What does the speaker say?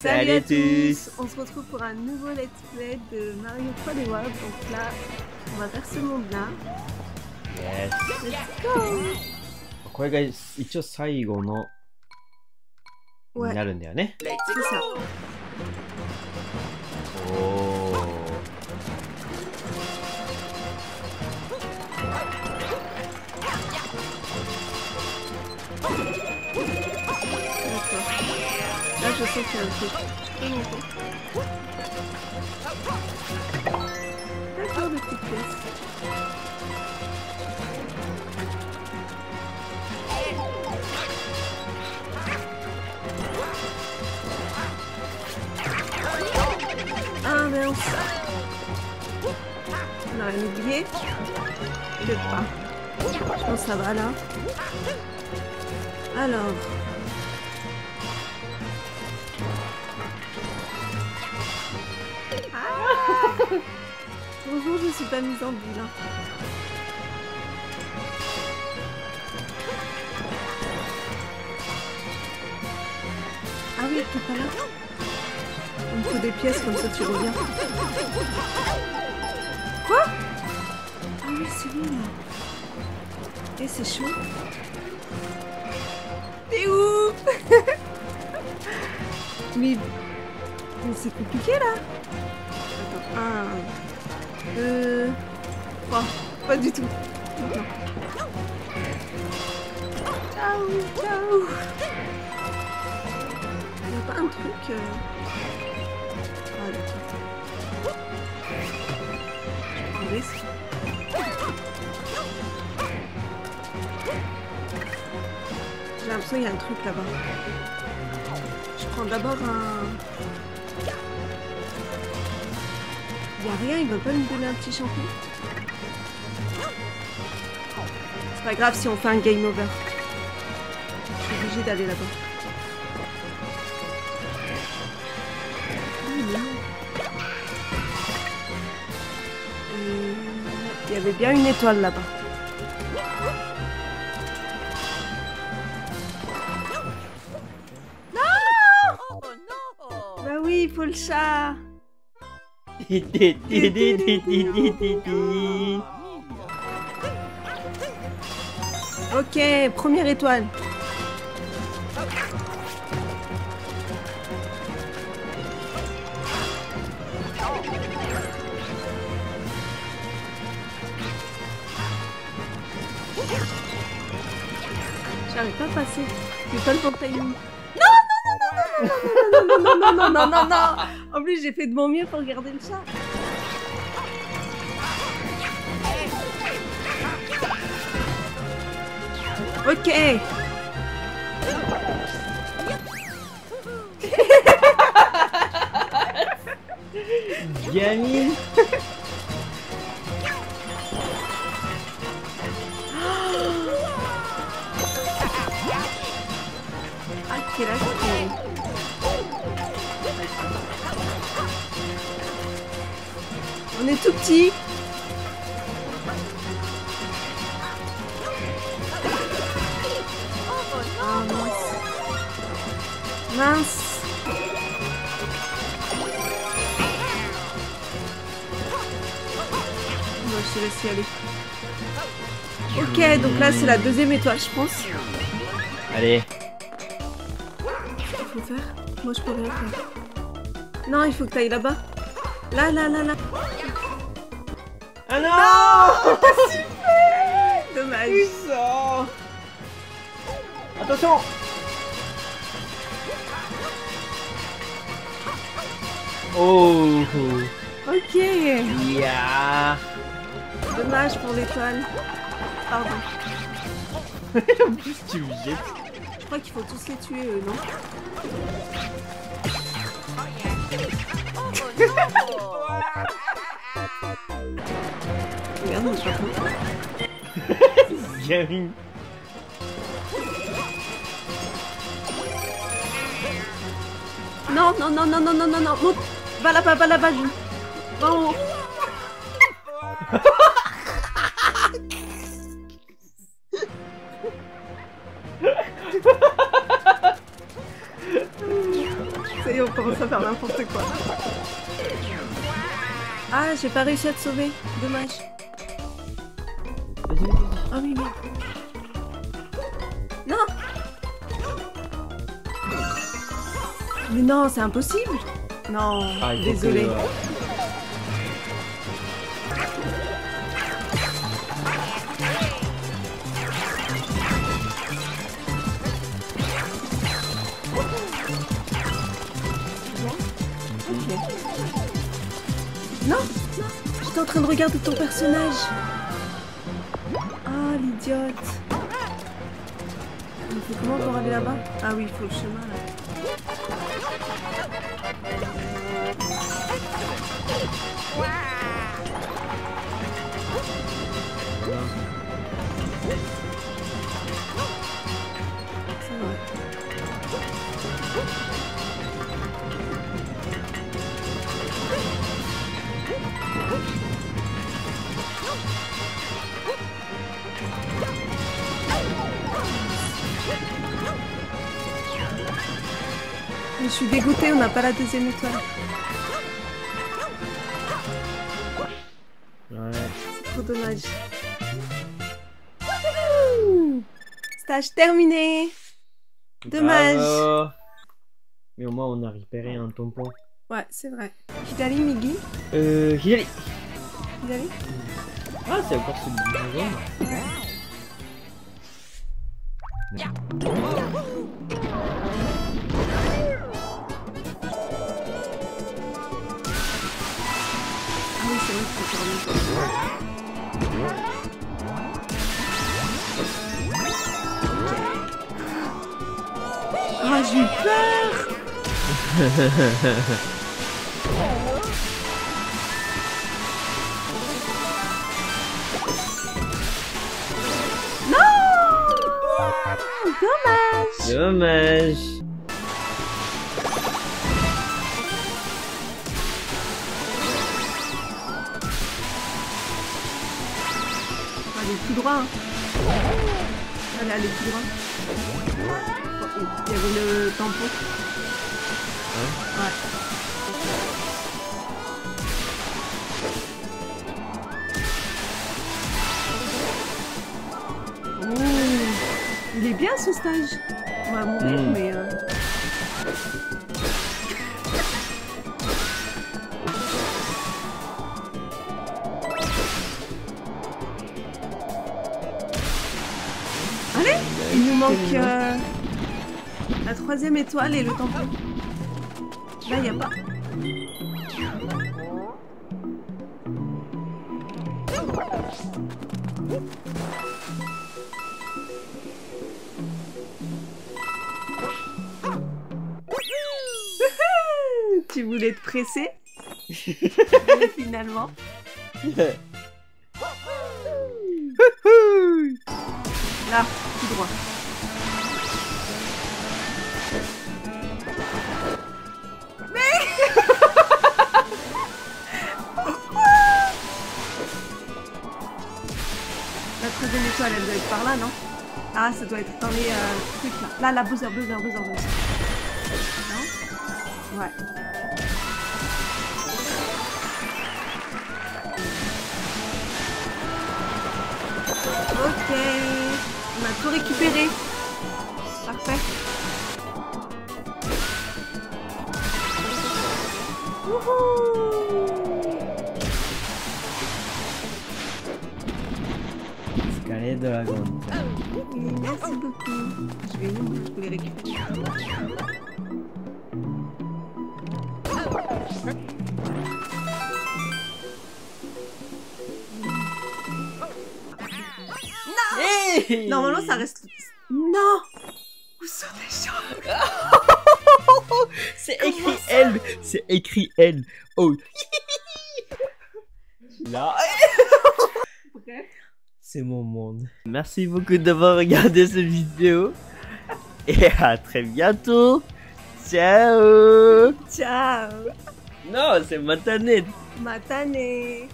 Salut, à tous On se retrouve pour un nouveau let's play de Mario 3D World. Donc là, on va vers ce monde-là. Yes. Let's go これが一応最後のになるんだよね。c'est ça. おお。Sais qu'il y a un truc. D'accord, des petites pièces. Ah mince On a oublié Peut-être pas. Je pense que ça va là. Alors... Je suis pas mise en bulle. Ah oui, t'es pas là On faut des pièces comme ça tu reviens. Quoi? Ah oui, c'est lui là. Et c'est chaud. T'es où? Mais... Mais c'est compliqué là Attends, un, pas du tout. Non. Ciao, ciao. Il a pas un truc. euh, Ah, risque. J'ai l'impression qu'il y a un truc là-bas. Je prends d'abord un. Il a rien, il veut pas nous donner un petit champion. C'est pas grave si on fait un game over. Je suis obligée d'aller là-bas. Non. Euh, Il y avait bien une étoile là-bas. Bah oui, il faut le chat. Ok, première étoile. J'arrive pas à passer. J'ai pas le bon timing. Non, non, non, non, non, non, non, non, non, non, non, non, non. En plus, j'ai fait de mon mieux pour garder le chat. Ok. Gamine Ah, quel On est tout petit. Mince. Te laisse y aller. Ok, donc là c'est la deuxième étoile, je pense. Allez, Qu'est-ce qu'il faut faire Moi je peux rien faire. Non, il faut que tu ailles là-bas. Là, là, là, là. Ah non Dommage. Putain Attention Oh Ok. Yeah Dommage pour l'étoile. Pardon. En plus tu me jettes. Je crois qu'il faut tous les tuer, eux, non? Regarde, on se voit pas. Gamine Non, non, non, non, non, non, non, non. Va là-bas, va là-bas, Jules. Va en haut. Ça y est, on commence à faire n'importe quoi. Ah, j'ai pas réussi à te sauver. Dommage. Ah oui, merde. Non Mais non, c'est impossible Non, Ah, désolé. que, euh, non, j'étais en train de regarder ton personnage. Ah, l'idiote. Il faut comment pour aller là-bas Ah oui, il faut le chemin là. Suis dégoûtée, on n'a pas la deuxième étoile. Ouais. C'est trop dommage. Stage terminé Dommage. Bravo. Mais au moins, on a récupéré un tampon. Ouais, c'est vrai. Hidari, Migi Euh, Hilary. Hidari Ah, c'est encore ce. Ah, j'ai eu peur. Non. Dommage. Dommage. Tout droit. Hein. Allez, allez, tout droit. Il y avait le tampon. Ouais. Oh, il est bien ce stage. On va mourir, Mm. mais. euh, Allez, il nous manque euh, la troisième étoile et le tampon. Là, il n'y a pas. tu voulais te presser finalement. Là, par là, non? Ah, ça doit être dans les euh, trucs là. Là, la buzzer, buzzer, buzzer, buzzer. Non? Ouais. Ok. On a tout récupéré. Parfait. Wouhou De la grande. Merci beaucoup. Je vais où Je les récupérer. Hey Normalement, ça reste. Non Où sont les gens? C'est écrit L. C'est écrit L. Oh. Là. Bref. C'est mon monde. Merci beaucoup d'avoir regardé cette vidéo. Et à très bientôt. Ciao. Ciao Non, c'est Matanette. Matane